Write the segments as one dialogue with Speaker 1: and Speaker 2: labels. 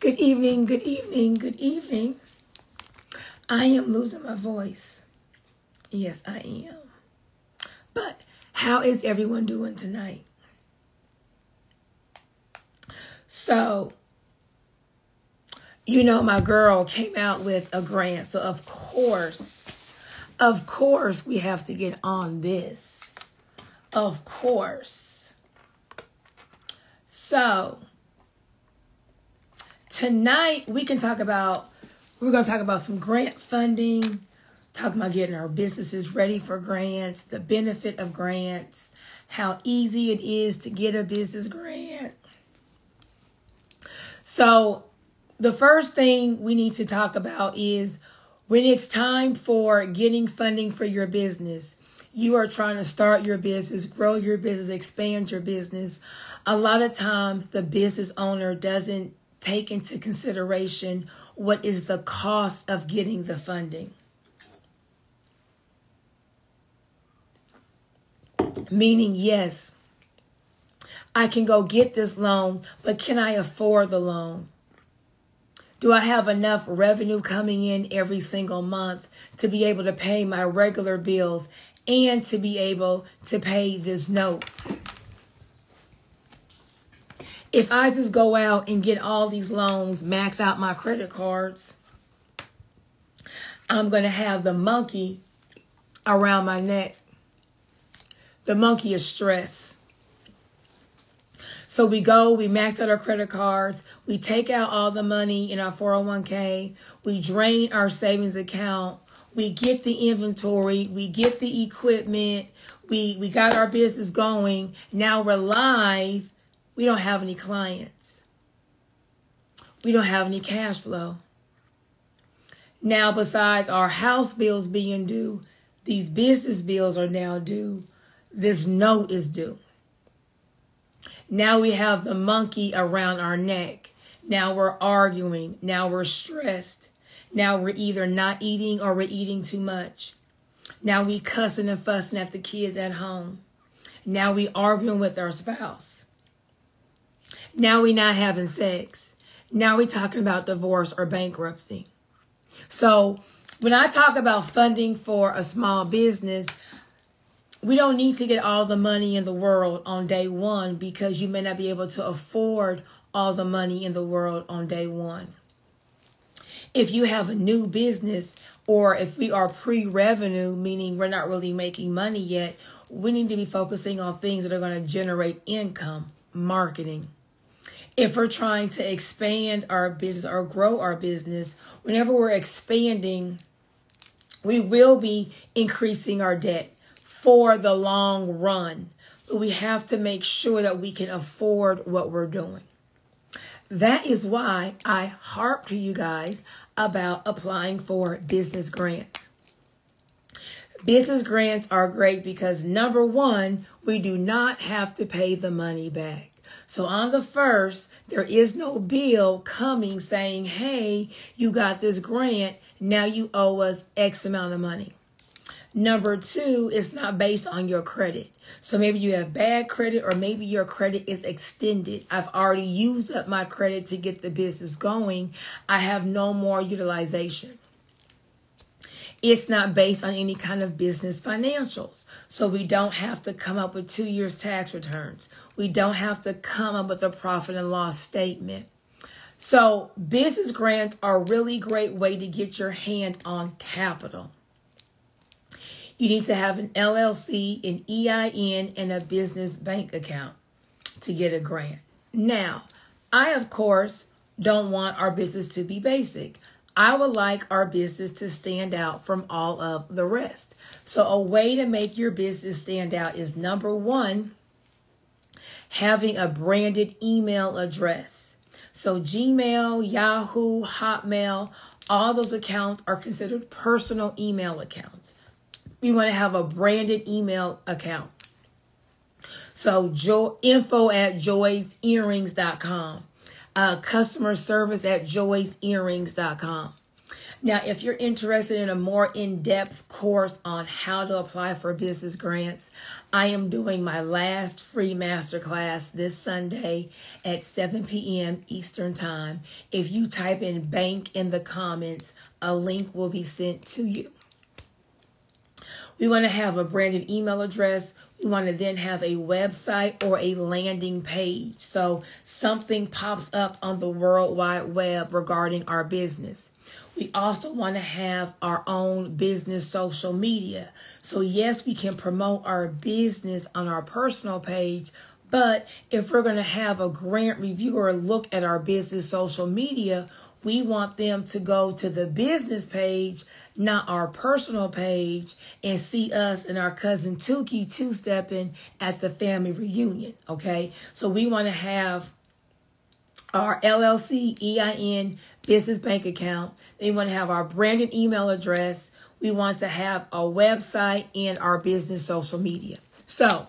Speaker 1: Good evening, good evening, good evening. I am losing my voice. Yes, I am. But how is everyone doing tonight? So, you know, my girl came out with a grant. So, of course, of course, we have to get on this. Of course. So, tonight we can talk about, we're going to talk about some grant funding, talk about getting our businesses ready for grants, the benefit of grants, how easy it is to get a business grant. So, the first thing we need to talk about is when it's time for getting funding for your business. You are trying to start your business, grow your business, expand your business. A lot of times, the business owner doesn't take into consideration what is the cost of getting the funding. Meaning, yes, I can go get this loan, but can I afford the loan? Do I have enough revenue coming in every single month to be able to pay my regular bills and to be able to pay this note? If I just go out and get all these loans, max out my credit cards, I'm going to have the monkey around my neck. The monkey is stress. So we go, we max out our credit cards, we take out all the money in our 401k, we drain our savings account, we get the inventory, we get the equipment, we, we got our business going. Now we're live. We don't have any clients. We don't have any cash flow. Now, besides our house bills being due, these business bills are now due. This note is due. Now we have the monkey around our neck. Now we're arguing. Now we're stressed. Now we're either not eating or we're eating too much. Now we cussing and fussing at the kids at home. Now we arguing with our spouse. Now we not having sex. Now we talking about divorce or bankruptcy. So when I talk about funding for a small business, we don't need to get all the money in the world on day one because you may not be able to afford all the money in the world on day one. If you have a new business or if we are pre revenue, meaning we're not really making money yet, we need to be focusing on things that are going to generate income, marketing. If we're trying to expand our business or grow our business, whenever we're expanding, we will be increasing our debt for the long run. But we have to make sure that we can afford what we're doing. That is why I harp to you guys about applying for business grants. Business grants are great because number one, we do not have to pay the money back. So on the first, there is no bill coming saying, hey, you got this grant. Now you owe us X amount of money. Number two, it's not based on your credit. So maybe you have bad credit or maybe your credit is extended. I've already used up my credit to get the business going. I have no more utilization. It's not based on any kind of business financials. So we don't have to come up with two years tax returns. We don't have to come up with a profit and loss statement. So business grants are a really great way to get your hand on capital. You need to have an LLC, an EIN, and a business bank account to get a grant. Now, I, of course, don't want our business to be basic. I would like our business to stand out from all of the rest. So, a way to make your business stand out is number one, having a branded email address. So, Gmail, Yahoo, Hotmail, all those accounts are considered personal email accounts we want to have a branded email account. So jo- info at joysearrings.com. Uh, customer service at joysearrings.com. Now, if you're interested in a more in depth course on how to apply for business grants, I am doing my last free masterclass this Sunday at 7 p.m. Eastern Time. If you type in bank in the comments, a link will be sent to you. We want to have a branded email address. We want to then have a website or a landing page. So something pops up on the World Wide Web regarding our business. We also want to have our own business social media. So, yes, we can promote our business on our personal page, but if we're going to have a grant reviewer look at our business social media, we want them to go to the business page, not our personal page, and see us and our cousin Tuki two stepping at the family reunion. Okay. So we want to have our LLC EIN business bank account. They want to have our branded email address. We want to have a website and our business social media. So,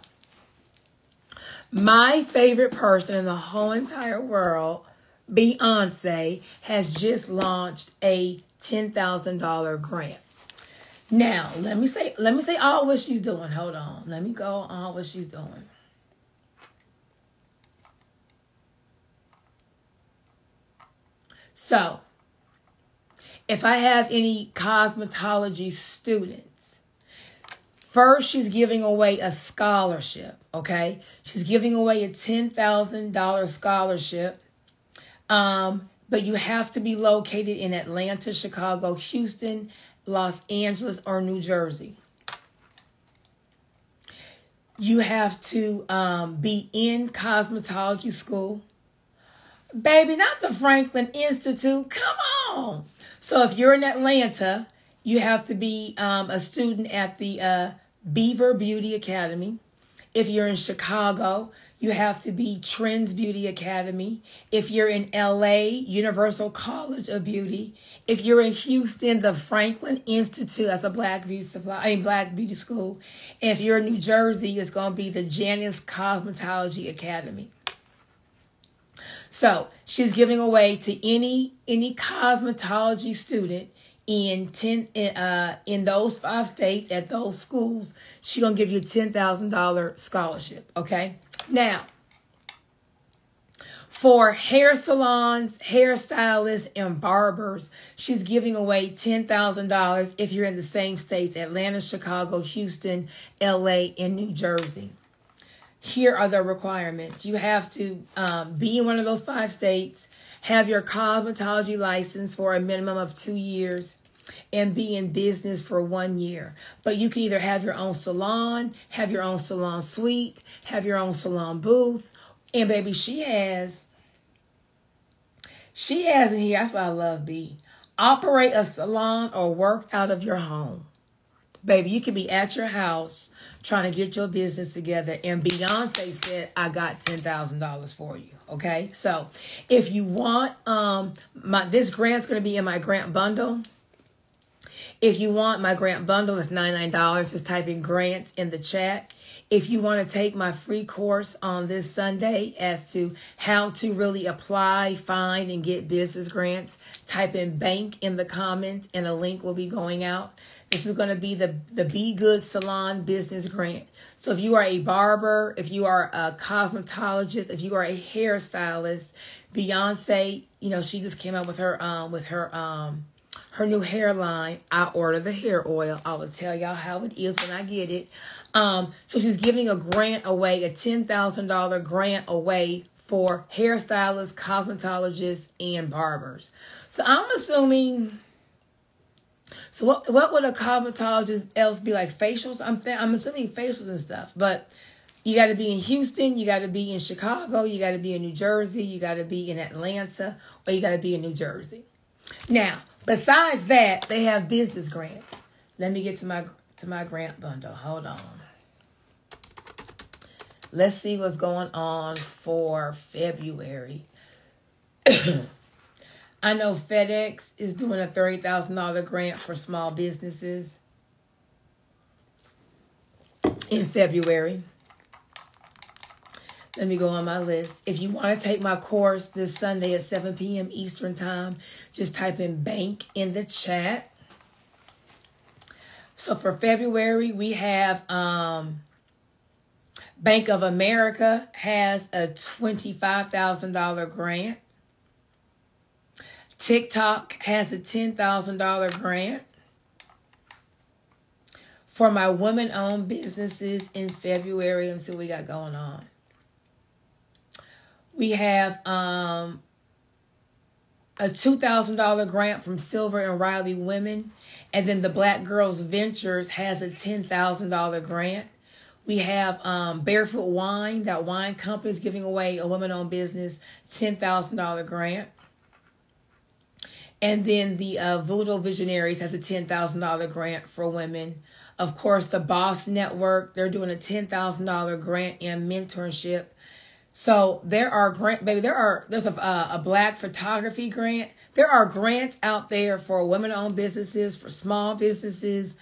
Speaker 1: my favorite person in the whole entire world, Beyonce, has just launched a $10,000 grant. Now, let me say let me say all what she's doing. Hold on. Let me go on what she's doing. So, if I have any cosmetology students, first she's giving away a scholarship, okay? She's giving away a $10,000 scholarship. Um, but you have to be located in Atlanta, Chicago, Houston, Los Angeles, or New Jersey. You have to um, be in cosmetology school. Baby, not the Franklin Institute. Come on. So if you're in Atlanta, you have to be um, a student at the uh, Beaver Beauty Academy. If you're in Chicago, you have to be Trends Beauty Academy. If you're in LA, Universal College of Beauty. If you're in Houston, the Franklin Institute, that's a black beauty supply, I mean black beauty school. And if you're in New Jersey, it's gonna be the Janice Cosmetology Academy. So she's giving away to any any cosmetology student in ten uh in those five states at those schools. She's gonna give you a ten thousand dollar scholarship. Okay. Now, for hair salons, hairstylists, and barbers, she's giving away $10,000 if you're in the same states Atlanta, Chicago, Houston, LA, and New Jersey here are the requirements. You have to um, be in one of those five states, have your cosmetology license for a minimum of two years, and be in business for one year. But you can either have your own salon, have your own salon suite, have your own salon booth. And baby, she has, she has in here, that's why I love B. Operate a salon or work out of your home. Baby, you can be at your house trying to get your business together. And Beyonce said, I got $10,000 for you. Okay. So if you want, um, my, this grant's going to be in my grant bundle. If you want my grant bundle, it's $99. Just type in grants in the chat. If you want to take my free course on this Sunday as to how to really apply, find, and get business grants, type in bank in the comments and a link will be going out. This is going to be the, the BeyGOOD Salon Business Grant. So if you are a barber, if you are a cosmetologist, if you are a hairstylist, Beyonce, you know, she just came out with her um with her um her new hairline. I order the hair oil. I will tell y'all how it is when I get it. Um, so she's giving a grant away, a ten thousand dollar grant away for hairstylists, cosmetologists, and barbers. So I'm assuming so what what would a cosmetologist else be like? Facials? I'm th- I'm assuming facials and stuff. But you got to be in Houston, you got to be in Chicago, you got to be in New Jersey, you got to be in Atlanta, or you got to be in New Jersey. Now, besides that, they have business grants. Let me get to my to my grant bundle. Hold on. Let's see what's going on for February. I know FedEx is doing a $30,000 grant for small businesses in February. Let me go on my list. If you want to take my course this Sunday at 7 p.m. Eastern Time, just type in bank in the chat. So for February, we have um, Bank of America has a $25,000 grant. TikTok has a $10,000 grant. For my women owned businesses in February, let's see what we got going on. We have um, a $2,000 grant from Silver and Riley Women. And then the Black Girls Ventures has a $10,000 grant. We have um, Barefoot Wine, that wine company is giving away a woman owned business $10,000 grant. And then the uh, Voodoo Visionaries has a $10,000 grant for women. Of course, the Boss Network, they're doing a $10,000 grant and mentorship so there are grant, baby. There are there's a uh, a black photography grant. There are grants out there for women-owned businesses, for small businesses.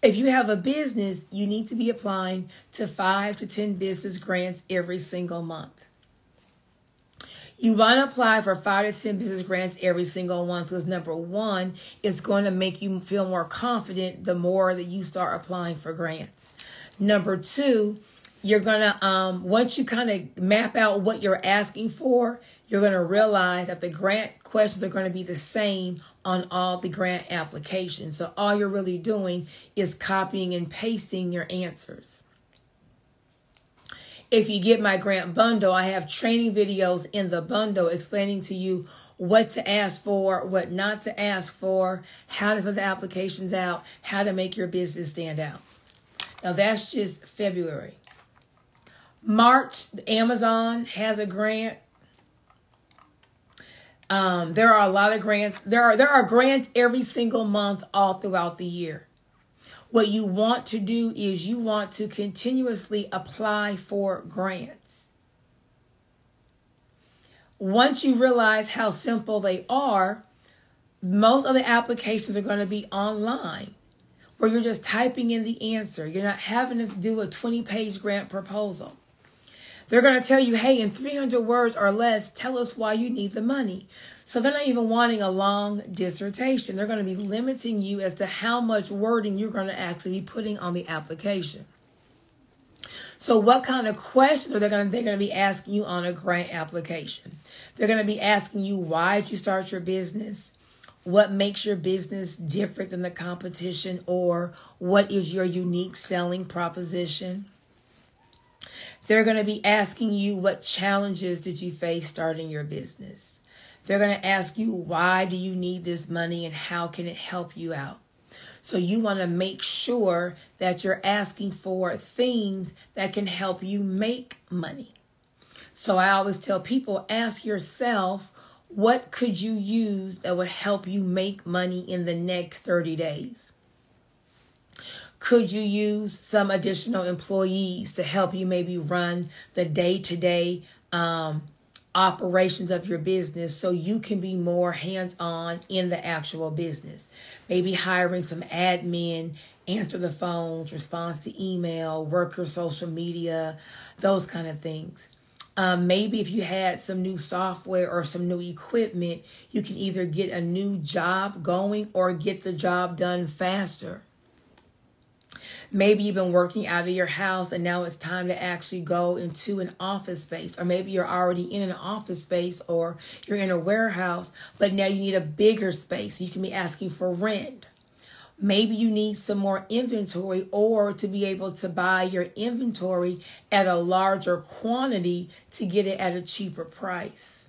Speaker 1: If you have a business, you need to be applying to five to ten business grants every single month. You want to apply for five to 10 business grants every single month because number one, it's going to make you feel more confident the more that you start applying for grants. Number two, you're gonna um once you kind of map out what you're asking for you're gonna realize that the grant questions are to be the same on all the grant applications. So all you're really doing is copying and pasting your answers. If you get my grant bundle i have training videos in the bundle explaining to you what to ask for what not to ask for how to fill the applications out how to make your business stand out. Now that's just february March, Amazon has a grant. Um, there are a lot of grants. There are there are grants every single month all throughout the year. What you want to do is you want to continuously apply for grants. Once you realize how simple they are, most of the applications are going to be online where you're just typing in the answer. You're not having to do a 20 page grant proposal. They're going to tell you, hey, in 300 words or less, tell us why you need the money. So they're not even wanting a long dissertation. They're going to be limiting you as to how much wording you're going to actually be putting on the application. So what kind of questions are they going to, they're going to be asking you on a grant application? They're going to be asking you, why did you start your business? What makes your business different than the competition? Or what is your unique selling proposition? They're going to be asking you what challenges did you face starting your business. They're going to ask you why do you need this money and how can it help you out. So you want to make sure that you're asking for things that can help you make money. So I always tell people ask yourself what could you use that would help you make money in the next 30 days? Could you use some additional employees to help you maybe run the day to day operations of your business so you can be more hands on in the actual business? Maybe hiring some admin, answer the phones, response to email, work your social media, those kind of things. Um, maybe if you had some new software or some new equipment, you can either get a new job going or get the job done faster. Maybe you've been working out of your house and now it's time to actually go into an office space. Or maybe you're already in an office space or you're in a warehouse, but now you need a bigger space. You can be asking for rent. Maybe you need some more inventory or to be able to buy your inventory at a larger quantity to get it at a cheaper price.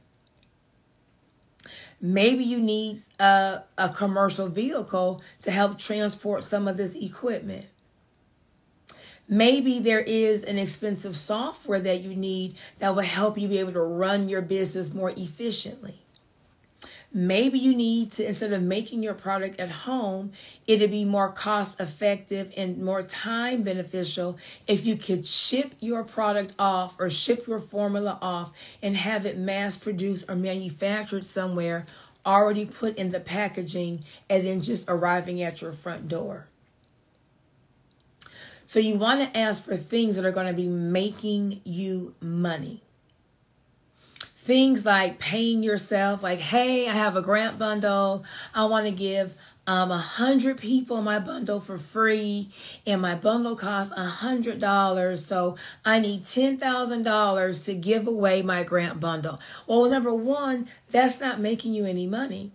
Speaker 1: Maybe you need a, a commercial vehicle to help transport some of this equipment. Maybe there is an expensive software that you need that will help you be able to run your business more efficiently. Maybe you need to, instead of making your product at home, it'd be more cost effective and more time beneficial if you could ship your product off or ship your formula off and have it mass produced or manufactured somewhere, already put in the packaging, and then just arriving at your front door. So you want to ask for things that are going to be making you money. Things like paying yourself, like, hey, I have a grant bundle. I want to give um, a hundred people my bundle for free, and my bundle costs a hundred dollars. So I need ten thousand dollars to give away my grant bundle. Well, number one, that's not making you any money.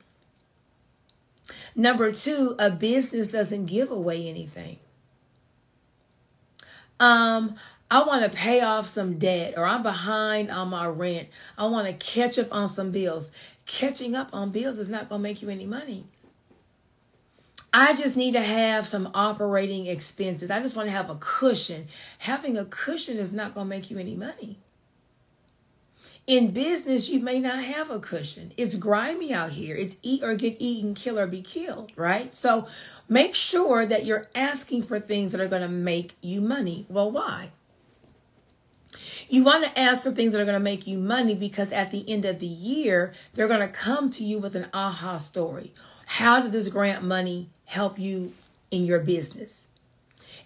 Speaker 1: Number two, a business doesn't give away anything. Um, I want to pay off some debt or I'm behind on my rent. I want to catch up on some bills. Catching up on bills is not going to make you any money. I just need to have some operating expenses. I just want to have a cushion. Having a cushion is not going to make you any money. In business, you may not have a cushion. It's grimy out here. It's eat or get eaten, kill or be killed, right? So make sure that you're asking for things that are going to make you money. Well, why? You want to ask for things that are going to make you money because at the end of the year, they're going to come to you with an aha story. How did this grant money help you in your business.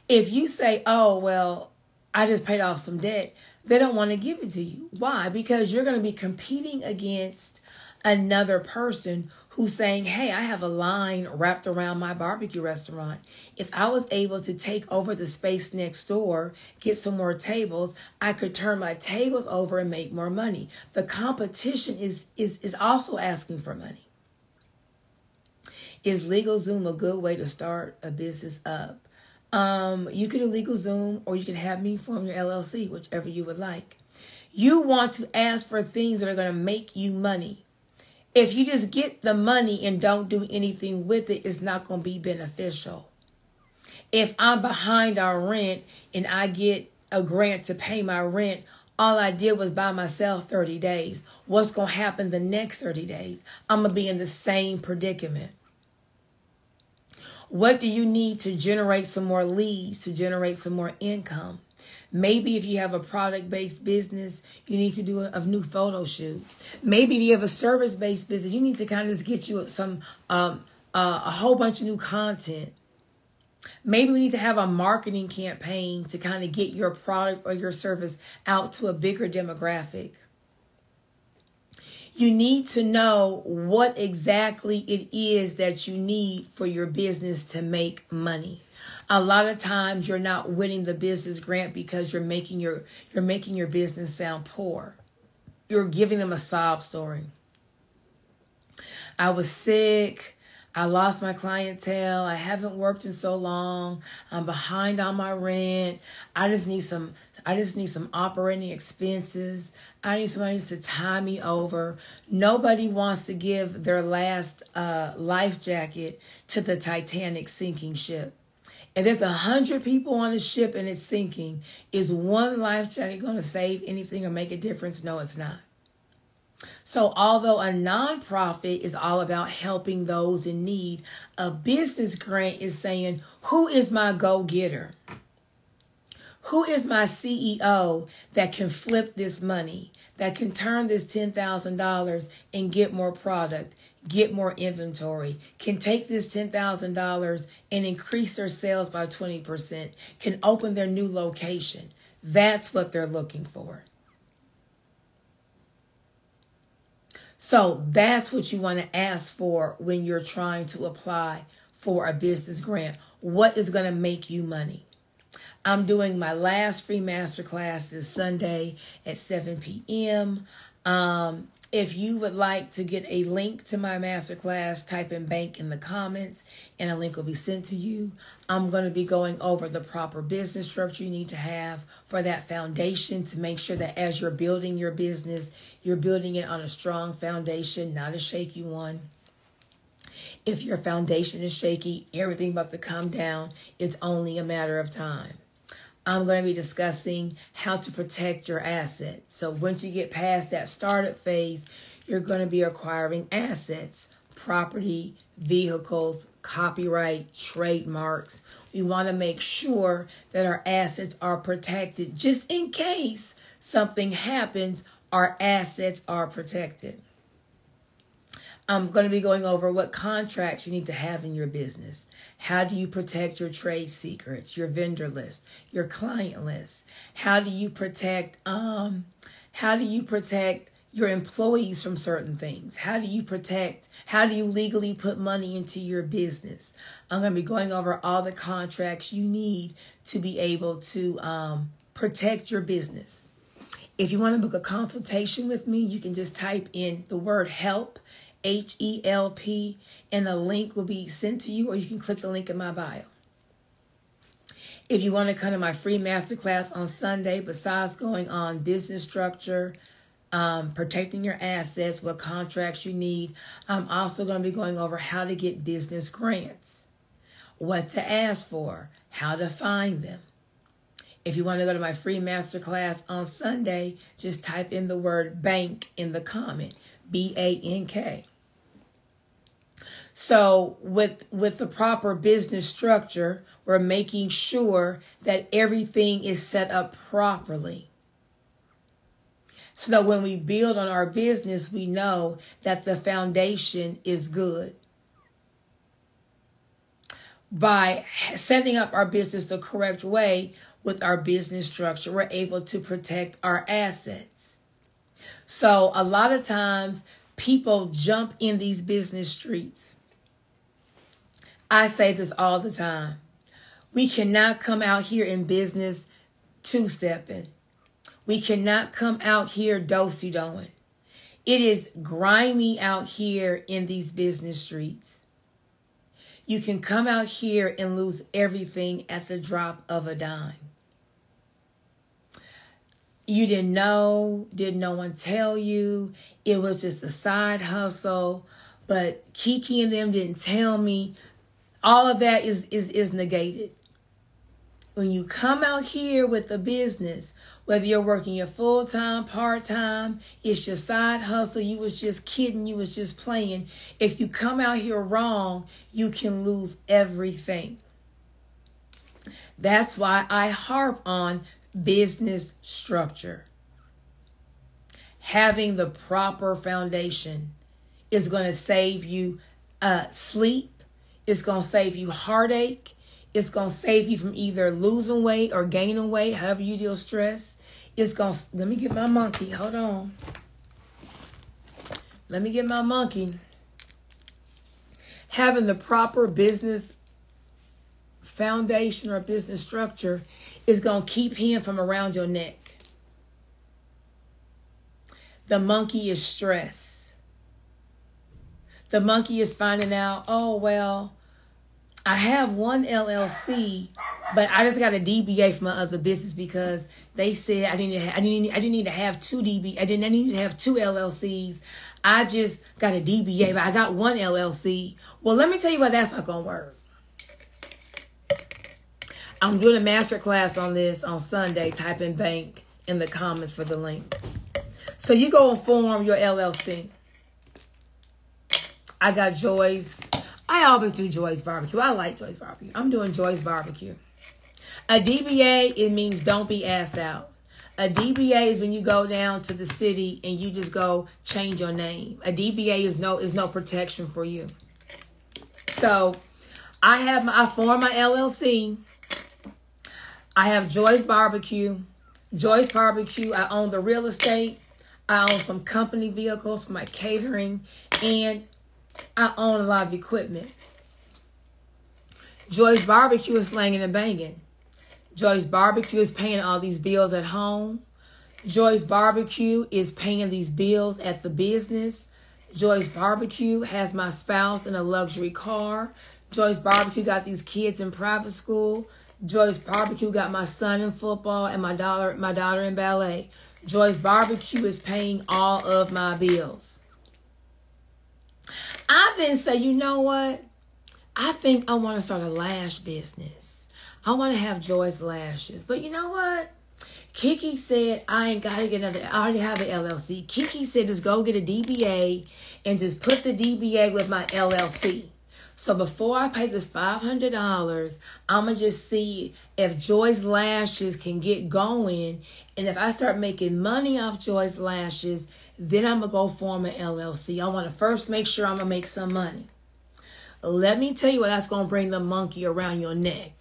Speaker 1: If you say, oh, well, I just paid off some debt, they don't want to give it to you. Why? Because you're going to be competing against another person who's saying, Hey, I have a line wrapped around my barbecue restaurant. If I was able to take over the space next door, get some more tables, I could turn my tables over and make more money. The competition is is is also asking for money. Is LegalZoom a good way to start a business up? Um, you can do LegalZoom or you can have me form your LLC, whichever you would like. You want to ask for things that are going to make you money. If you just get the money and don't do anything with it, it's not going to be beneficial. If I'm behind on rent and I get a grant to pay my rent, all I did was buy myself 30 days. What's going to happen the next 30 days? I'm going to be in the same predicament. What do you need to generate some more leads, to generate some more income? Maybe if you have a product based business, you need to do a, a, new photo shoot. Maybe if you have a service based business, you need to kind of just get you some um, uh, a whole bunch of new content. Maybe we need to have a marketing campaign to kind of get your product or your service out to a bigger demographic you need to know what exactly it is that you need for your business to make money. A lot of times you're not winning the business grant because you're making your you're making your business sound poor. You're giving them a sob story. I was sick. I lost my clientele. I haven't worked in so long. I'm behind on my rent. I just need some I just need some operating expenses. I need somebody to tie me over. Nobody wants to give their last uh, life jacket to the Titanic sinking ship. If there's a hundred people on the ship and it's sinking, is one life jacket going to save anything or make a difference? No, it's not. So, although a nonprofit is all about helping those in need, a business grant is saying, Who is my go getter? Who is my CEO that can flip this money, that can turn this $10,000 and get more product, get more inventory, can take this $10,000 and increase their sales by 20%, can open their new location? That's what they're looking for. So that's what you want to ask for when you're trying to apply for a business grant. What is going to make you money? I'm doing my last free masterclass this Sunday at 7 p.m. Um, if you would like to get a link to my masterclass, type in bank in the comments and a link will be sent to you. I'm going to be going over the proper business structure you need to have for that foundation to make sure that as you're building your business, you're building it on a strong foundation, not a shaky one. If your foundation is shaky, everything about to come down. It's only a matter of time. I'm going to be discussing how to protect your assets. So once you get past that startup phase, you're going to be acquiring assets, property, vehicles, copyright, trademarks. We want to make sure that our assets are protected just in case something happens, our assets are protected. I'm going to be going over what contracts you need to have in your business. How do you protect your trade secrets, your vendor list, your client list? How do you protect um how do you protect your employees from certain things? How do you protect how do you legally put money into your business? I'm going to be going over all the contracts you need to be able to um protect your business. If you want to book a consultation with me, you can just type in the word help H E L P, and the link will be sent to you, or you can click the link in my bio. If you want to come to my free masterclass on Sunday, besides going on business structure, um, protecting your assets, what contracts you need, I'm also going to be going over how to get business grants, what to ask for, how to find them. If you want to go to my free masterclass on Sunday, just type in the word bank in the comment. B A N K. So with with the proper business structure, we're making sure that everything is set up properly. So that when we build on our business, we know that the foundation is good. By setting up our business the correct way with our business structure, we're able to protect our assets. So a lot of times people jump in these business streets. I say this all the time. We cannot come out here in business two stepping. We cannot come out here dosey doing. It is grimy out here in these business streets. You can come out here and lose everything at the drop of a dime. You didn't know, did no one tell you? It was just a side hustle. But Kiki and them didn't tell me. All of that is is is negated. When you come out here with a business, whether you're working your full time, part time, it's your side hustle, you was just kidding, you was just playing. If you come out here wrong, you can lose everything. That's why I harp on business structure. Having the proper foundation is going to save you uh, sleep. It's going to save you heartache. It's going to save you from either losing weight or gaining weight, however you deal stress. It's going to, let me get my monkey. Hold on. Let me get my monkey. Having the proper business foundation or business structure is going to keep him from around your neck. The monkey is stress. The monkey is finding out, oh, well, I have one LLC, but I just got a DBA from my other business because they said I didn't. Have, I didn't. I didn't need to have two DB. I didn't. I need to have two LLCs. I just got a DBA, but I got one LLC. Well, let me tell you why that's not gonna work. I'm doing a master class on this on Sunday. Type in bank in the comments for the link. So you go and form your LLC. I got Joy's. I always do Joy's Barbecue. I like Joy's Barbecue. I'm doing Joy's Barbecue. A DBA, it means don't be asked out. A DBA is when you go down to the city and you just go change your name. A DBA is no is no protection for you. So I have my I form my LLC. I have Joy's Barbecue. Joy's Barbecue, I own the real estate. I own some company vehicles for my catering. And I own a lot of equipment. Joy's Barbecue is slanging and banging. Joy's Barbecue is paying all these bills at home. Joy's Barbecue is paying these bills at the business. Joy's Barbecue has my spouse in a luxury car. Joy's Barbecue got these kids in private school. Joy's Barbecue got my son in football and my daughter my daughter in ballet. Joy's Barbecue is paying all of my bills. I've been saying, you know what? I think I want to start a lash business. I want to have Joy's lashes. But you know what? Kiki said, I ain't got to get another, I already have an LLC. Kiki said, just go get a DBA and just put the DBA with my LLC. So before I pay this $500, I'm going to just see if Joy's Lashes can get going. And if I start making money off Joy's Lashes, then I'm going to go form an LLC. I want to first make sure I'm going to make some money. Let me tell you what that's going to bring the monkey around your neck.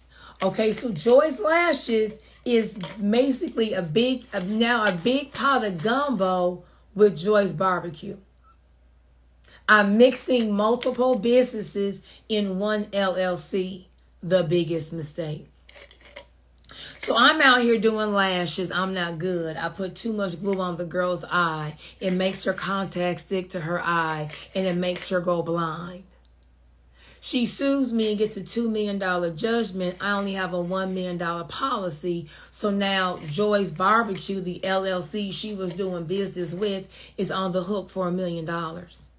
Speaker 1: Okay, so Joy's Lashes is basically a big, now a big pot of gumbo with Joy's Barbecue. I'm mixing multiple businesses in one LLC. The biggest mistake. So I'm out here doing lashes. I'm not good. I put too much glue on the girl's eye. It makes her contact stick to her eye and it makes her go blind. She sues me and gets a $2 million judgment. I only have a $1 million policy. So now Joy's Barbecue, the LLC she was doing business with, is on the hook for a million dollars.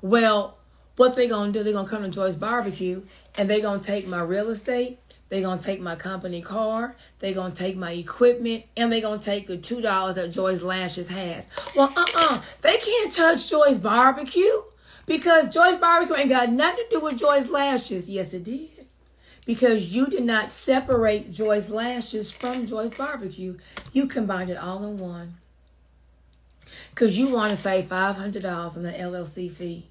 Speaker 1: Well, what they gonna do? They're gonna come to Joy's Barbecue and they're gonna take my real estate. They're gonna take my company car. They're gonna take my equipment, and they're gonna take the two dollars that Joy's Lashes has. Well, uh-uh, they can't touch Joy's Barbecue because Joy's Barbecue ain't got nothing to do with Joy's Lashes. Yes, it did. Because you did not separate Joy's Lashes from Joy's Barbecue. You combined it all in one. Because you want to save $500 on the LLC fee.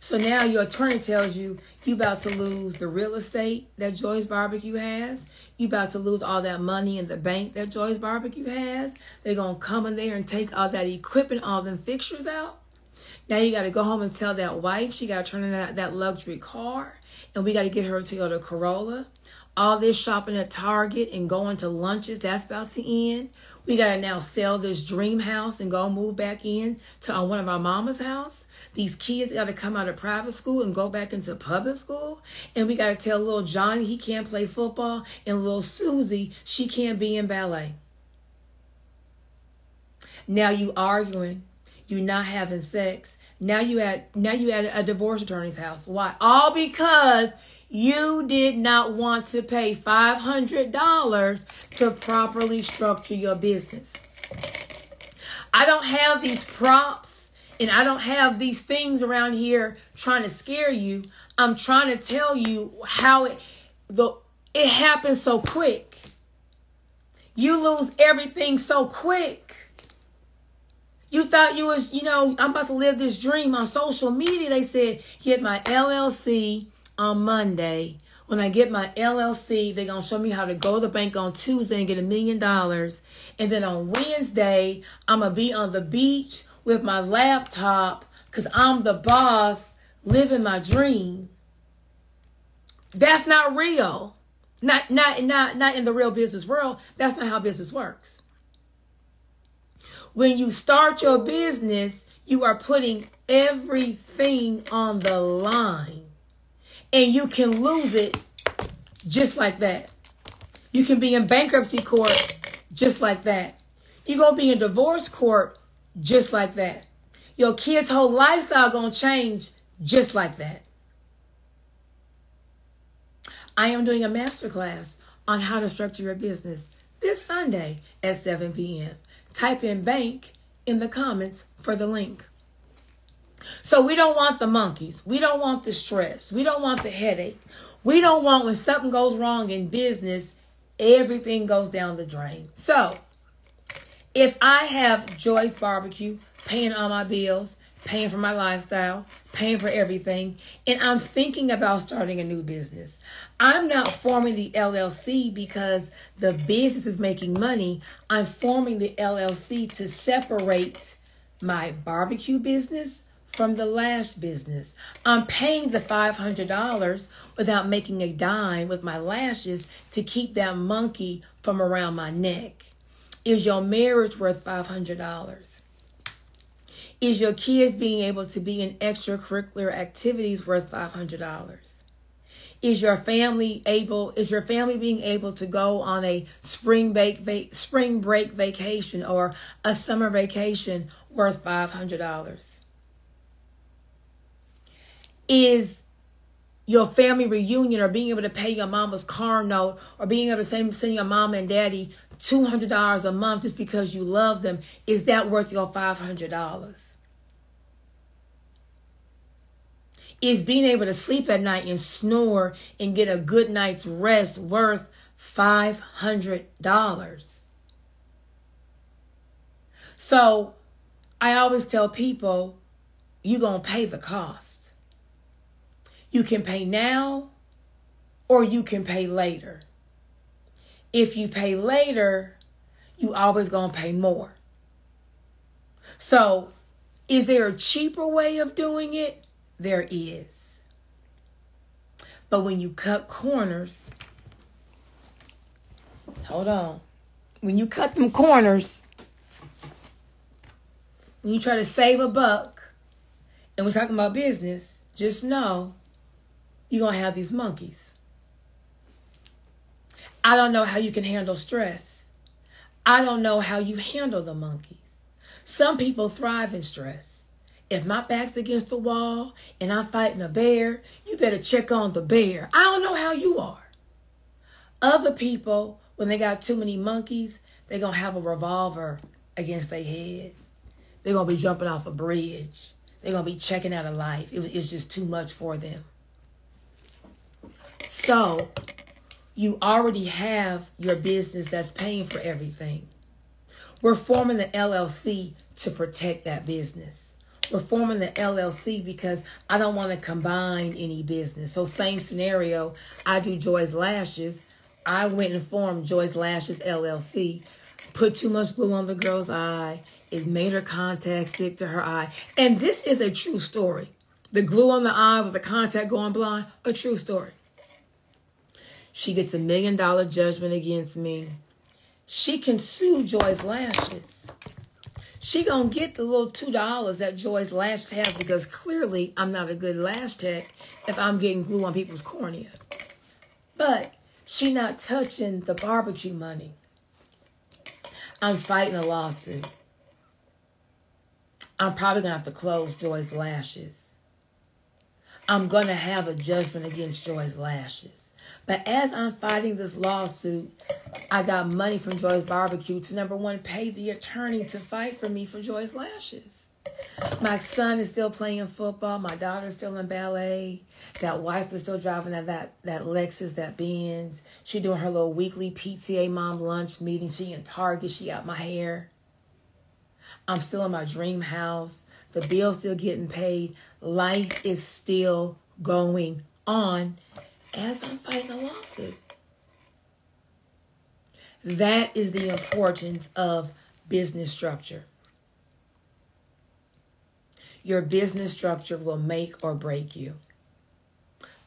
Speaker 1: So now your attorney tells you you about to lose the real estate that Joy's Barbecue has. You about to lose all that money in the bank that Joy's Barbecue has. They're going to come in there and take all that equipment, all them fixtures out. Now you got to go home and tell that wife she got to turn in that, that luxury car. And we got to get her to go to Corolla. All this shopping at Target and going to lunches, that's about to end. We got to now sell this dream house and go move back in to on one of our mama's house. These kids got to come out of private school and go back into public school. And we got to tell little Johnny he can't play football and little Susie she can't be in ballet. Now you arguing. You not having sex. Now you at now you at a divorce attorney's house. Why? All because you did not want to pay $500 to properly structure your business. I don't have these props and I don't have these things around here trying to scare you. I'm trying to tell you how it the it happens so quick. You lose everything so quick. You thought you was, you know, I'm about to live this dream on social media. They said, get my LLC on Monday. When I get my LLC, they're going to show me how to go to the bank on Tuesday and get a million dollars. And then on Wednesday, I'm going to be on the beach with my laptop because I'm the boss living my dream. That's not real. Not, not, not, not in the real business world. That's not how business works. When you start your business, you are putting everything on the line. And you can lose it just like that. You can be in bankruptcy court just like that. You're going to be in divorce court just like that. Your kid's whole lifestyle going to change just like that. I am doing a masterclass on how to structure your business this Sunday at 7 p.m. Type in bank in the comments for the link. So we don't want the monkeys. We don't want the stress. We don't want the headache. We don't want when something goes wrong in business, everything goes down the drain. So if I have Joy's Barbecue paying all my bills, paying for my lifestyle, paying for everything, and I'm thinking about starting a new business. I'm not forming the LLC because the business is making money. I'm forming the LLC to separate my barbecue business from the lash business. I'm paying the $500 without making a dime with my lashes to keep that monkey from around my neck. Is your marriage worth $500? Is your kids being able to be in extracurricular activities worth $500? Is your family able is your family being able to go on a spring break spring break vacation or a summer vacation worth $500? Is your family reunion or being able to pay your mama's car note or being able to send, send your mom and daddy $200 a month just because you love them, is that worth your $500? Is being able to sleep at night and snore and get a good night's rest worth $500? So I always tell people, you're going to pay the cost. You can pay now or you can pay later. If you pay later, you always going to pay more. So, is there a cheaper way of doing it? There is. But when you cut corners, hold on. When you cut them corners, when you try to save a buck, and we're talking about business, just know you're going to have these monkeys. I don't know how you can handle stress. I don't know how you handle the monkeys. Some people thrive in stress. If my back's against the wall and I'm fighting a bear, you better check on the bear. I don't know how you are. Other people, when they got too many monkeys, they're going to have a revolver against their head. They're going to be jumping off a bridge. They're going to be checking out of life. it's just too much for them. So, you already have your business that's paying for everything. We're forming the LLC to protect that business. We're forming the LLC because I don't want to combine any business. So, same scenario, I do Joy's Lashes. I went and formed Joy's Lashes LLC, put too much glue on the girl's eye. It made her contact stick to her eye. And this is a true story. The glue on the eye with the contact going blind, a true story. She gets a million dollar judgment against me. She can sue Joy's Lashes. She gonna get the little two dollars that Joy's Lashes have because clearly I'm not a good lash tech if I'm getting glue on people's cornea. But she not touching the barbecue money. I'm fighting a lawsuit. I'm probably gonna have to close Joy's Lashes. I'm gonna have a judgment against Joy's Lashes. But as I'm fighting this lawsuit, I got money from Joy's Barbecue to number one, pay the attorney to fight for me for Joy's Lashes. My son is still playing football. My daughter's still in ballet. That wife is still driving that, that, that Lexus, that Benz. She doing her little weekly PTA mom lunch meeting. She in Target. She got my hair. I'm still in my dream house. The bill's still getting paid. Life is still going on as I'm fighting a lawsuit. That is the importance of business structure. Your business structure will make or break you.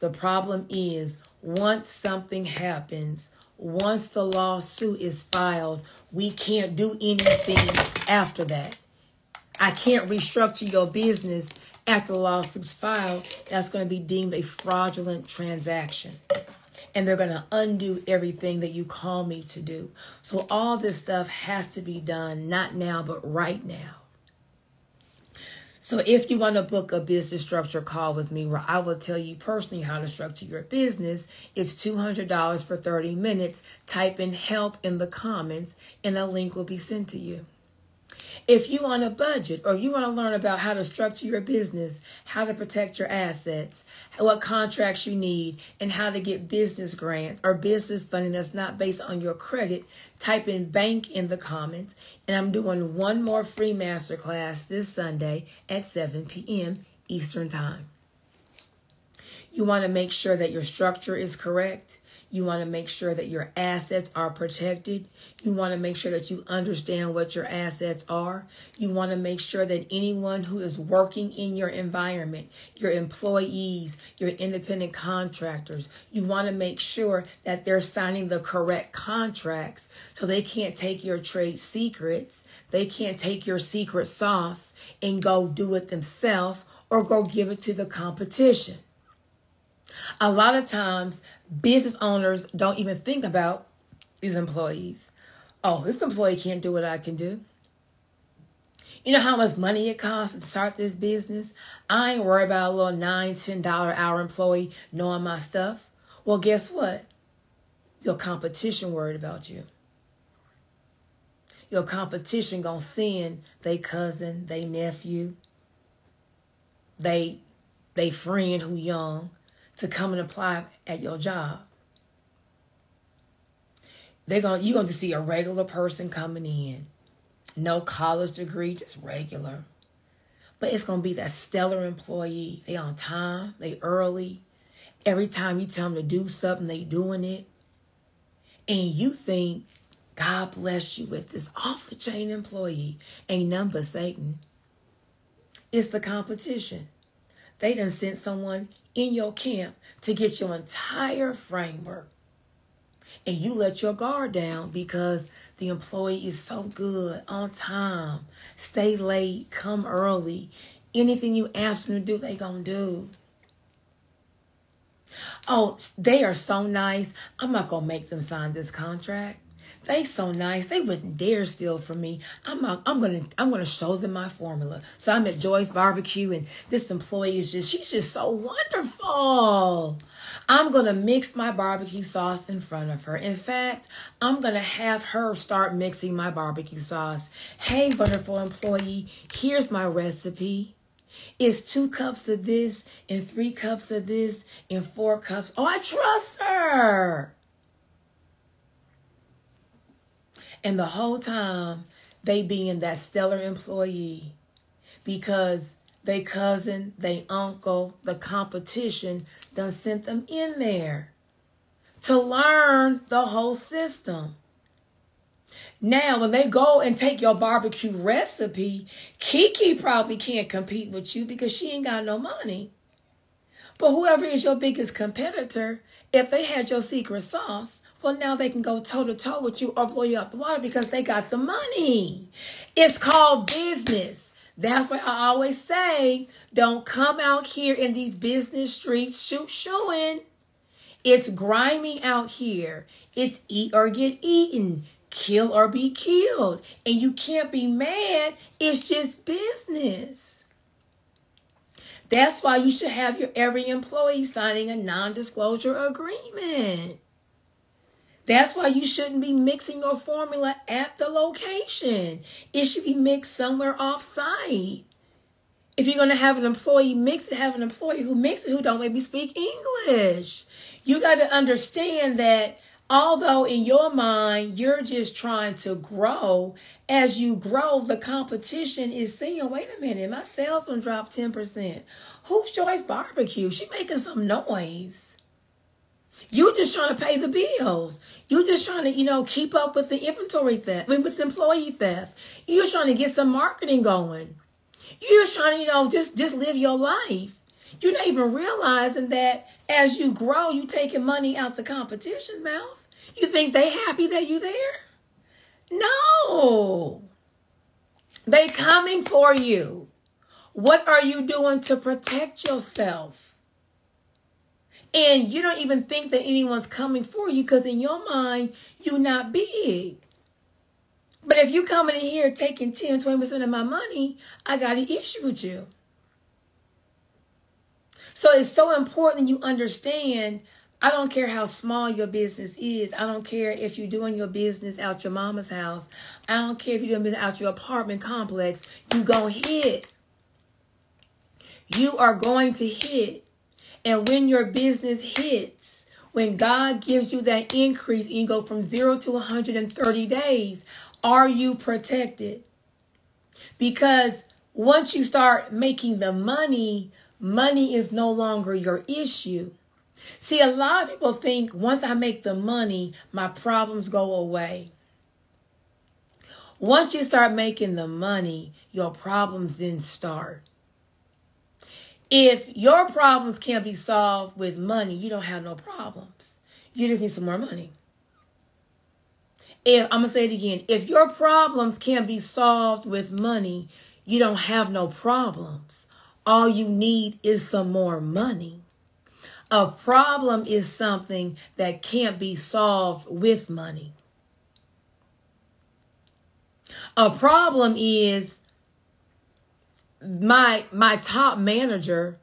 Speaker 1: The problem is once something happens, once the lawsuit is filed, we can't do anything after that. I can't restructure your business after the lawsuit's filed, that's going to be deemed a fraudulent transaction. And they're going to undo everything that you call me to do. So all this stuff has to be done, not now, but right now. So if you want to book a business structure call with me where I will tell you personally how to structure your business, it's $200 for 30 minutes. Type in help in the comments and a link will be sent to you. If you want a budget or you want to learn about how to structure your business, how to protect your assets, what contracts you need, and how to get business grants or business funding that's not based on your credit, type in bank in the comments. And I'm doing one more free masterclass this Sunday at 7 p.m. Eastern Time. You want to make sure that your structure is correct. You want to make sure that your assets are protected. You want to make sure that you understand what your assets are. You want to make sure that anyone who is working in your environment, your employees, your independent contractors, you want to make sure that they're signing the correct contracts so they can't take your trade secrets. They can't take your secret sauce and go do it themselves or go give it to the competition. A lot of times, business owners don't even think about these employees. Oh, this employee can't do what I can do. You know how much money it costs to start this business? I ain't worried about a little nine, ten dollar hour employee knowing my stuff. Well, guess what? Your competition worried about you. Your competition gonna send they cousin, they nephew, they they friend who young to come and apply at your job. They're going you're going to see a regular person coming in. No college degree, just regular. But it's going to be that stellar employee. They on time, they early. Every time you tell them to do something, they doing it. And you think, God bless you with this off the chain employee. Ain't but Satan. It's the competition. They done sent someone in your camp to get your entire framework. And you let your guard down because the employee is so good, on time, stay late, come early. Anything you ask them to do, they gonna do. Oh, they are so nice. I'm not gonna make them sign this contract. They so nice. They wouldn't dare steal from me. I'm gonna I'm gonna show them my formula. So I'm at Joy's barbecue and this employee is just she's just so wonderful. I'm gonna mix my barbecue sauce in front of her. In fact, I'm gonna have her start mixing my barbecue sauce. Hey, wonderful employee, here's my recipe. It's two cups of this and three cups of this and four cups. Oh, I trust her. And the whole time, they being that stellar employee because they cousin, they uncle, the competition done sent them in there to learn the whole system. Now, when they go and take your barbecue recipe, Kiki probably can't compete with you because she ain't got no money. But whoever is your biggest competitor, if they had your secret sauce, well, now they can go toe to toe with you or blow you out the water because they got the money. It's called business. That's why I always say, don't come out here in these business streets shoot shooing. It's grimy out here. It's eat or get eaten, kill or be killed. And you can't be mad. It's just business. That's why you should have your every employee signing a non-disclosure agreement. That's why you shouldn't be mixing your formula at the location. It should be mixed somewhere off site. If you're going to have an employee mix it, have an employee who mixes who don't maybe speak English. You got to understand that although in your mind you're just trying to grow, as you grow, the competition is seeing, wait a minute, my sales will drop 10%. Who's Joy's barbecue? She making some noise. You just trying to pay the bills. You just trying to, you know, keep up with the inventory theft, I mean, with employee theft. You're trying to get some marketing going. You're just trying to, you know, just just live your life. You're not even realizing that as you grow, you're taking money out the competition's mouth. You think they happy that you there? No. They coming for you. What are you doing to protect yourself? And you don't even think that anyone's coming for you because in your mind, you're not big. But if you coming in here taking 10, 20% of my money, I got an issue with you. So it's so important you understand I don't care how small your business is. I don't care if you're doing your business out your mama's house. I don't care if you're doing business out your apartment complex. You go hit. You are going to hit. And when your business hits, when God gives you that increase and you go from zero to 130 days, are you protected? Because once you start making the money, money is no longer your issue. See, a lot of people think once I make the money, my problems go away. Once you start making the money, your problems then start. If your problems can't be solved with money, you don't have no problems. You just need some more money. If I'm going to say it again, if your problems can't be solved with money, you don't have no problems. All you need is some more money. A problem is something that can't be solved with money. A problem is my my top manager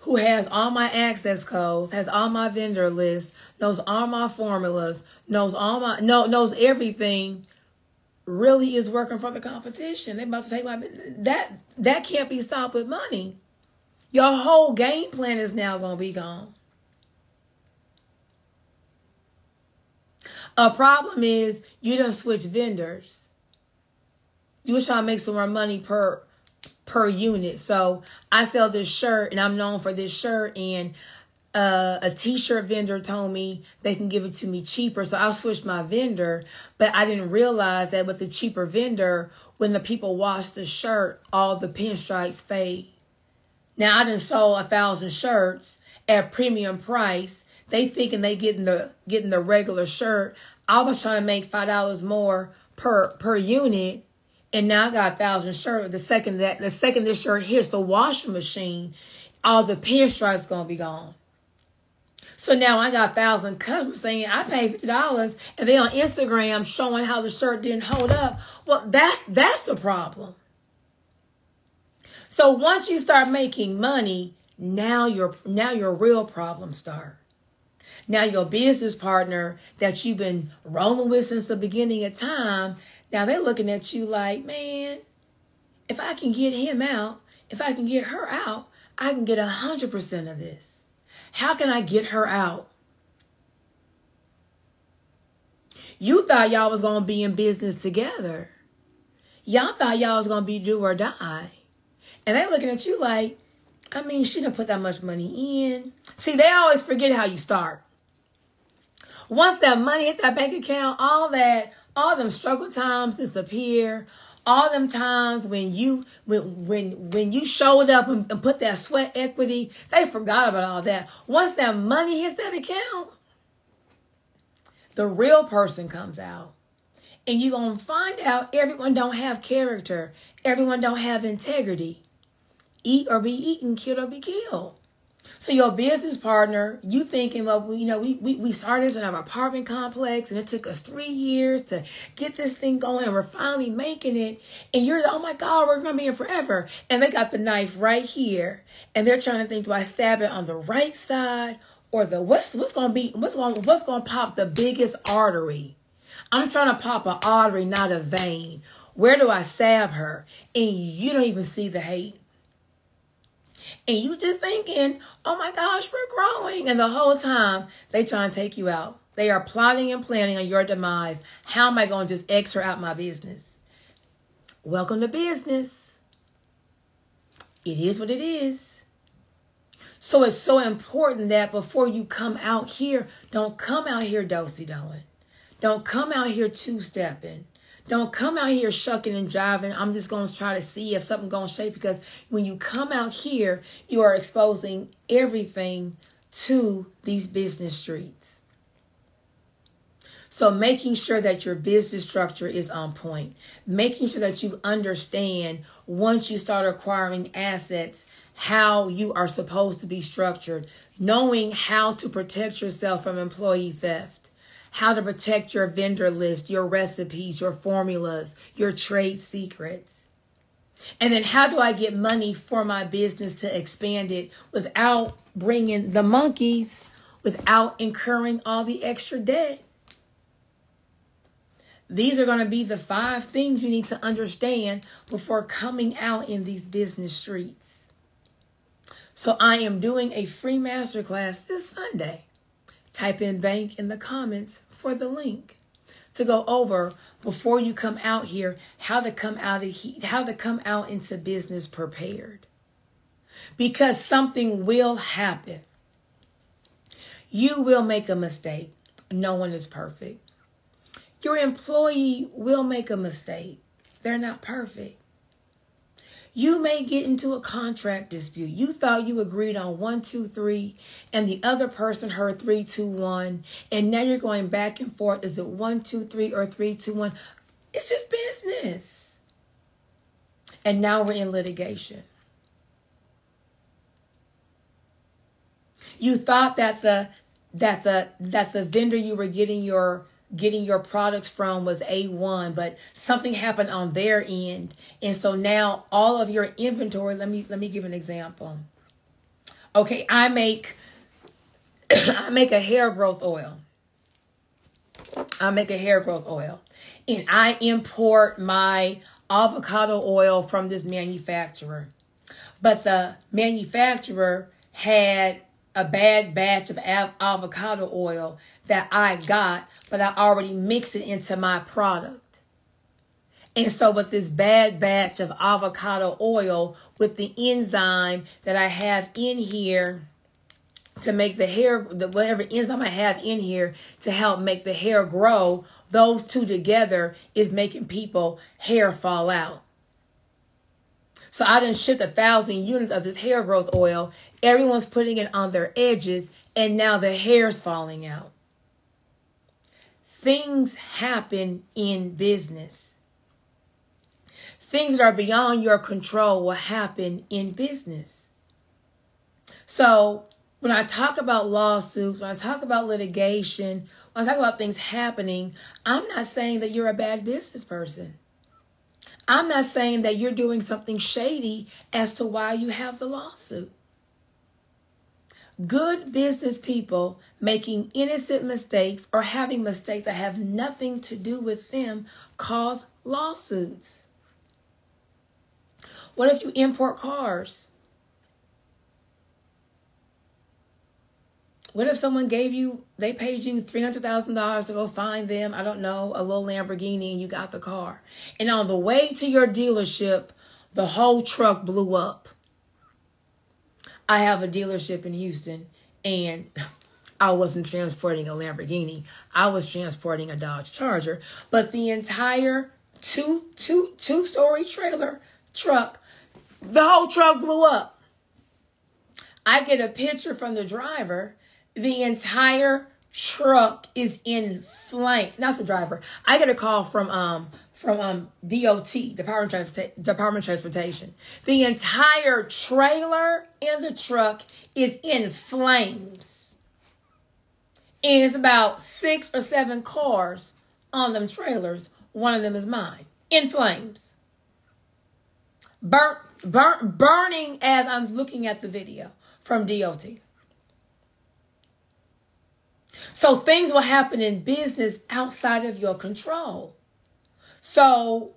Speaker 1: who has all my access codes, has all my vendor lists, knows all my formulas, knows all my no knows everything, really is working for the competition. They about to take my that that can't be stopped with money. Your whole game plan is now going to be gone. A problem is you don't switch vendors. You was trying to make some more money per per unit. So I sell this shirt and I'm known for this shirt and uh, a t-shirt vendor told me they can give it to me cheaper. So I switched my vendor, but I didn't realize that with the cheaper vendor, when the people wash the shirt, all the pinstripes fade. Now I done sold a thousand shirts at premium price. They thinking they getting the getting the regular shirt. I was trying to make five dollars more per per unit, and now I got a thousand shirts. The second that the second this shirt hits the washing machine, all the pinstripes gonna be gone. So now I got a thousand customers saying I paid fifty dollars, and they on Instagram showing how the shirt didn't hold up. Well, that's that's a problem. So once you start making money, now your now your real problems start. Now your business partner that you've been rolling with since the beginning of time, now they're looking at you like, man, if I can get him out, if I can get her out, I can get a hundred percent of this. How can I get her out? You thought y'all was going to be in business together. Y'all thought y'all was going to be do or die. And they looking at you like, I mean, she didn't put that much money in. See, they always forget how you start. Once that money hit that bank account, all that, all them struggle times disappear all them times when you when when when you showed up and, and, put that sweat equity, they forgot about all that. Once that money hits that account, the real person comes out. And you're gonna find out everyone don't have character, everyone don't have integrity. Eat or be eaten, kill or be killed. So your business partner, you thinking, well, you know, we, we, we started in our apartment complex and it took us three years to get this thing going and we're finally making it. And you're, like oh my God, we're going to be here forever. And they got the knife right here and they're trying to think, do I stab it on the right side or the, what's, what's going to be, what's going, what's going to pop the biggest artery? I'm trying to pop an artery, not a vein. Where do I stab her? And you don't even see the hate and you just thinking, oh my gosh, we're growing. And the whole time they trying to take you out. They are plotting and planning on your demise. How am I going to just X her out my business? Welcome to business. It is what it is. So it's so important that before you come out here, don't come out here dosey doing. Don't come out here two stepping. Don't come out here shucking and jiving. I'm just going to try to see if something going to shake because when you come out here, you are exposing everything to these business streets. So making sure that your business structure is on point, making sure that you understand once you start acquiring assets, how you are supposed to be structured, knowing how to protect yourself from employee theft how to protect your vendor list, your recipes, your formulas, your trade secrets. And then how do I get money for my business to expand it without bringing the monkeys, without incurring all the extra debt? These are going to be the five things you need to understand before coming out in these business streets. So I am doing a free masterclass this Sunday. Type in bank in the comments for the link to go over before you come out here how to come out of how to come out into business prepared. Because something will happen. You will make a mistake. No one is perfect. Your employee will make a mistake. They're not perfect. You may get into a contract dispute. You thought you agreed on one, two, three, and the other person heard three, two, one, and now you're going back and forth. Is it one, two, three, or three, two, one? It's just business. And now we're in litigation. You thought that the that the that the vendor you were getting your getting your products from was A1, but something happened on their end. And so now all of your inventory, let me let me give an example. Okay, I make I make a hair growth oil. I make a hair growth oil. And I import my avocado oil from this manufacturer. but the manufacturer had a bad batch of av- avocado oil that I got, but I already mixed it into my product. And so with this bad batch of avocado oil with the enzyme that I have in here to make the hair, the, whatever enzyme I have in here to help make the hair grow, those two together is making people hair fall out. So I done shipped a thousand units of this hair growth oil. Everyone's putting it on their edges and now the hair's falling out. Things happen in business. Things that are beyond your control will happen in business. So when I talk about lawsuits, when I talk about litigation, when I talk about things happening, I'm not saying that you're a bad business person. I'm not saying that you're doing something shady as to why you have the lawsuit. Good business people making innocent mistakes or having mistakes that have nothing to do with them cause lawsuits. What if you import cars? What if someone gave you, they paid you $300,000 to go find them, I don't know, a little Lamborghini and you got the car. And on the way to your dealership, the whole truck blew up. I have a dealership in Houston and I wasn't transporting a Lamborghini. I was transporting a Dodge Charger, but the entire two two two story trailer truck, the whole truck blew up. I get a picture from the driver the entire truck is in flame. Not the driver. I get a call from um from um DOT, Department of, Department Transportation. The entire trailer in the truck is in flames. And it's about six or seven cars on them trailers. One of them is mine. In flames. Burnt, burnt, burning as I'm looking at the video from DOT. So things will happen in business outside of your control. So,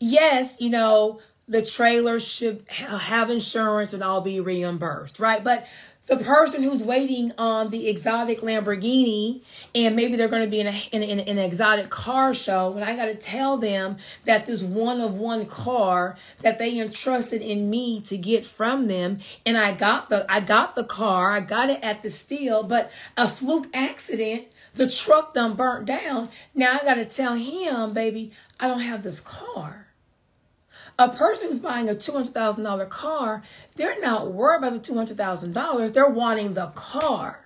Speaker 1: yes, you know, the trailer should have insurance and all be reimbursed, right? But the person who's waiting on the exotic Lamborghini and maybe they're going to be in, a, in, in, in an exotic car show, and I got to tell them that this one of one car that they entrusted in me to get from them, and I got the I got the car, I got it at the steal, but a fluke accident. The truck done burnt down. Now I got to tell him, baby, I don't have this car. A person who's buying a $200,000 car, they're not worried about the $200,000. They're wanting the car.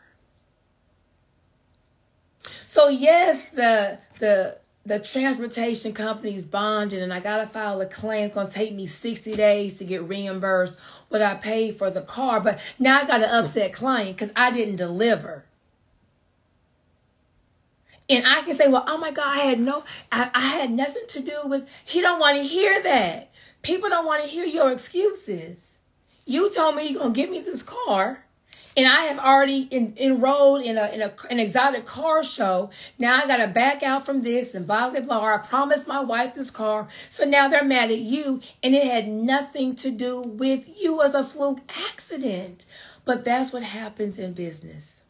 Speaker 1: So yes, the the the transportation company's bonding and I gotta file a claim. It's gonna take me 60 days to get reimbursed what I paid for the car. But now I got an upset client because I didn't deliver. And I can say, well, oh my God, I had no, I, I had nothing to do with, he don't want to hear that. People don't want to hear your excuses. You told me you're going to give me this car, and I have already in, enrolled in, a, in a, an exotic car show. Now I got to back out from this and blah, blah, blah. I promised my wife this car. So now they're mad at you, and it had nothing to do with you as a fluke accident. But that's what happens in business.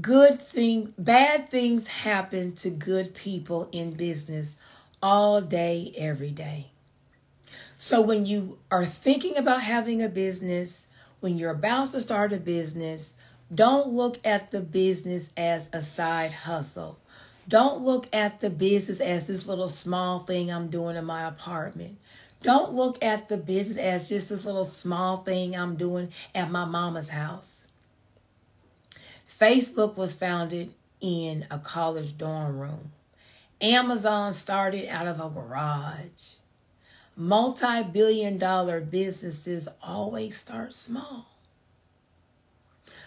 Speaker 1: Good thing, bad things happen to good people in business all day, every day. So when you are thinking about having a business, when you're about to start a business, don't look at the business as a side hustle. Don't look at the business as this little small thing I'm doing in my apartment. Don't look at the business as just this little small thing I'm doing at my mama's house. Facebook was founded in a college dorm room. Amazon started out of a garage. Multi billion dollar businesses always start small.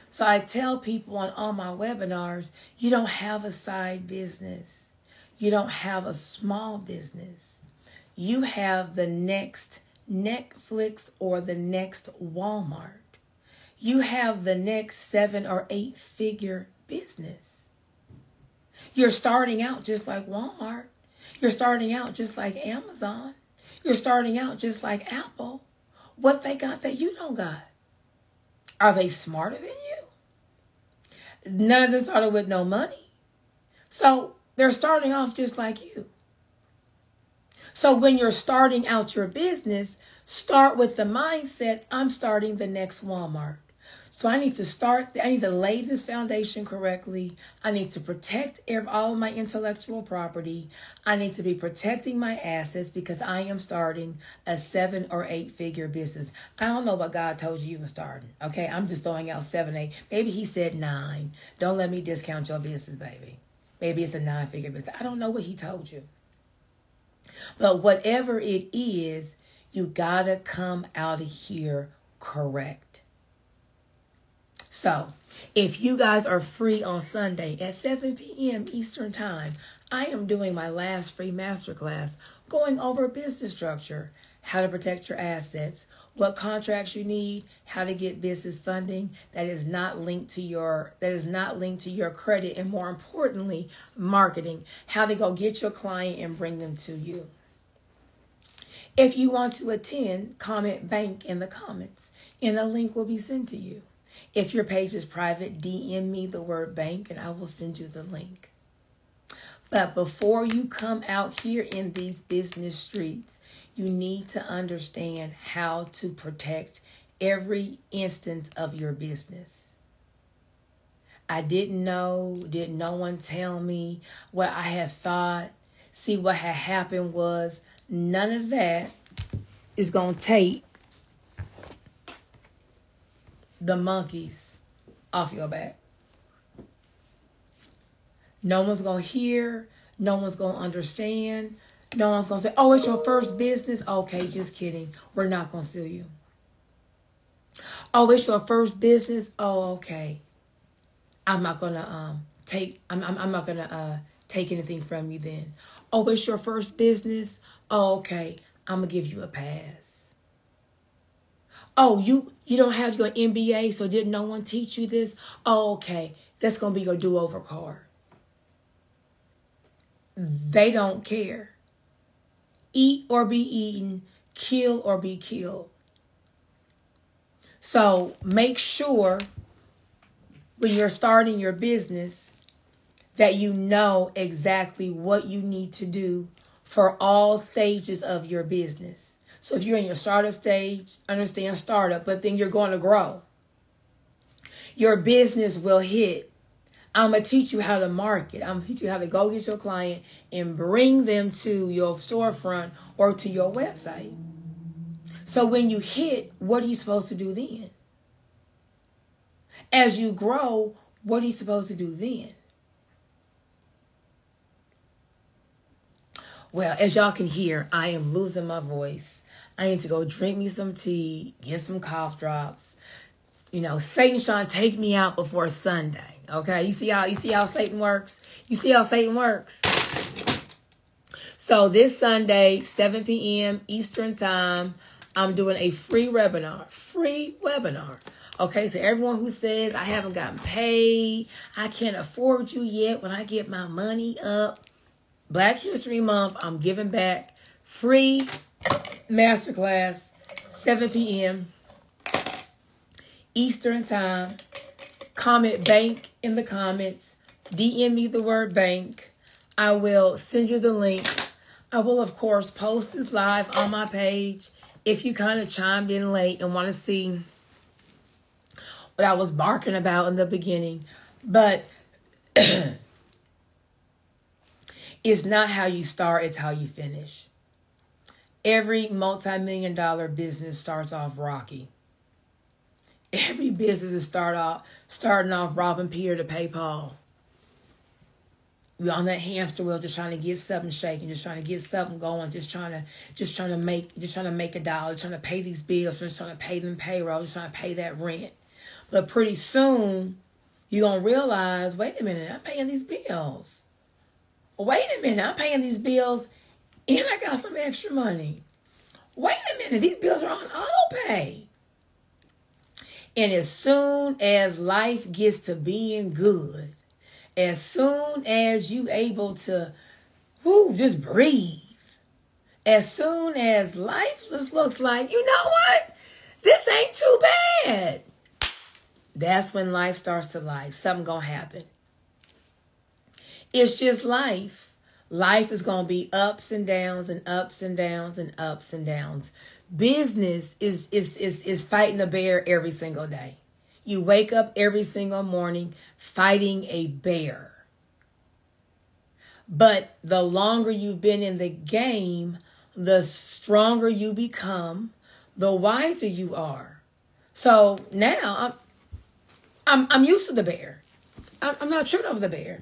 Speaker 1: So I tell people on all my webinars you don't have a side business, you don't have a small business. You have the next Netflix or the next Walmart. You have the next seven or eight figure business. You're starting out just like Walmart. You're starting out just like Amazon. You're starting out just like Apple. what they got that you don't got? Are they smarter than you? None of them started with no money. So they're starting off just like you. So when you're starting out your business, start with the mindset I'm starting the next Walmart. So I need to start, I need to lay this foundation correctly. I need to protect all of my intellectual property. I need to be protecting my assets because I am starting a seven or eight figure business. I don't know what God told you you were starting. Okay. I'm just throwing out seven, eight. Maybe he said nine. Don't let me discount your business, baby. Maybe it's a nine figure business. I don't know what he told you. But whatever it is, you gotta come out of here correct. So, if you guys are free on Sunday at 7 p.m. Eastern Time, I am doing my last free masterclass going over business structure, how to protect your assets, what contracts you need, how to get business funding that is not linked to your that is not linked to your credit and more importantly, marketing, how to go get your client and bring them to you. If you want to attend, comment bank in the comments and a link will be sent to you. If your page is private, DM me the word bank and I will send you the link. But before you come out here in these business streets, you need to understand how to protect every instance of your business. I didn't know, did no one tell me what I had thought. See, what had happened was none of that is going to take the monkeys off your back. No one's going to hear. No one's going to understand. No one's going to say, oh, it's your first business. Okay, just kidding. We're not going to sue you. Oh, it's your first business. Oh, okay. I'm not going to um take, I'm, I'm, I'm not going to uh take anything from you then. Oh, it's your first business. Oh, okay. I'm going to give you a pass. Oh, you you don't have your MBA, so did no one teach you this? Oh, okay. That's going to be your do-over card. They don't care. Eat or be eaten, kill or be killed. So make sure when you're starting your business that you know exactly what you need to do for all stages of your business. So if you're in your startup stage, understand startup, but then you're going to grow. Your business will hit. I'm going to teach you how to market. I'm going to teach you how to go get your client and bring them to your storefront or to your website. So when you hit, what are you supposed to do then? As you grow, what are you supposed to do then? Well, as y'all can hear, I am losing my voice. I need to go drink me some tea, get some cough drops. You know, Satan to take me out before Sunday. Okay, you see how you see how Satan works. You see how Satan works. So this Sunday, 7 p.m. Eastern time, I'm doing a free webinar. Free webinar. Okay, so everyone who says I haven't gotten paid, I can't afford you yet when I get my money up. Black History Month, I'm giving back free masterclass, 7 p.m. Eastern Time. Comment bank in the comments. DM me the word bank. I will send you the link. I will, of course, post this live on my page if you kind of chimed in late and want to see what I was barking about in the beginning. But it's not how you start, it's how you finish. Every multi-million dollar business starts off rocky. Every business is start off starting off robbing Peter to pay Paul. We're on that hamster wheel just trying to get something shaking, just trying to get something going, just trying to just trying to make just trying to make a dollar, trying to pay these bills, just trying to pay them payroll, just trying to pay that rent. But pretty soon you're gonna realize, wait a minute, I'm paying these bills. Wait a minute, I'm paying these bills and I got some extra money. Wait a minute, these bills are on auto pay. And as soon as life gets to being good, as soon as you able to whoo, just breathe, as soon as life just looks like, you know what? This ain't too bad. That's when life starts to life. Something gonna happen. It's just life. Life is gonna be ups and downs and ups and downs and ups and downs. Business is is is is fighting a bear every single day. You wake up every single morning fighting a bear. But the longer you've been in the game, the stronger you become, the wiser you are. So now I'm I'm, I'm used to the bear. I'm, I'm not tripping over the bear.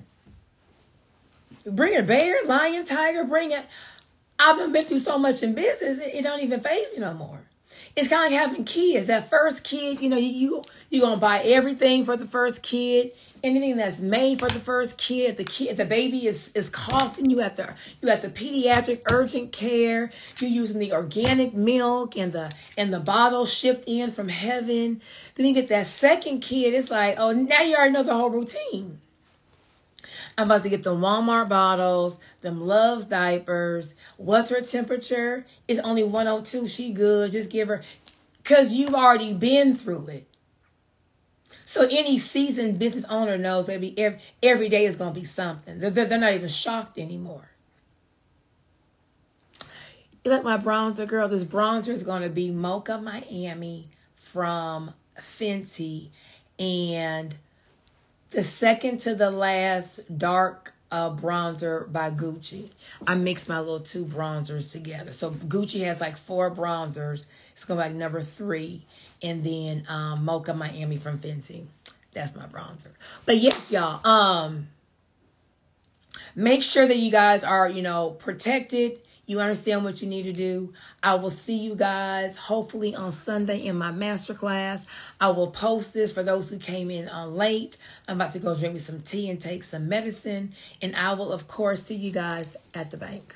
Speaker 1: Bring a bear, lion, tiger, bring it. I've been through so much in business, it, it don't even faze me no more. It's kind of like having kids. That first kid, you know, you you you gonna buy everything for the first kid anything that's made for the first kid, the kid, the baby is is coughing. You have the you have the pediatric urgent care. You're using the organic milk and the and the bottle shipped in from heaven. Then you get that second kid. It's like, oh, now you already know the whole routine. I'm about to get the Walmart bottles, them Luvs diapers. What's her temperature? It's only 102. She good. Just give her, cause you've already been through it. So any seasoned business owner knows, baby, every, every day is going to be something. They're, they're not even shocked anymore. You like my bronzer, girl? This bronzer is going to be Mocha Mami from Fenty. And the second to the last dark uh, bronzer by Gucci. I mixed my little two bronzers together. So Gucci has like four bronzers. It's going to be like number three and then um, Mocha Mami from Fenty. That's my bronzer. But yes, y'all, um, make sure that you guys are, you know, protected. You understand what you need to do. I will see you guys hopefully on Sunday in my masterclass. I will post this for those who came in uh, late. I'm about to go drink me some tea and take some medicine. And I will, of course, see you guys at the bank.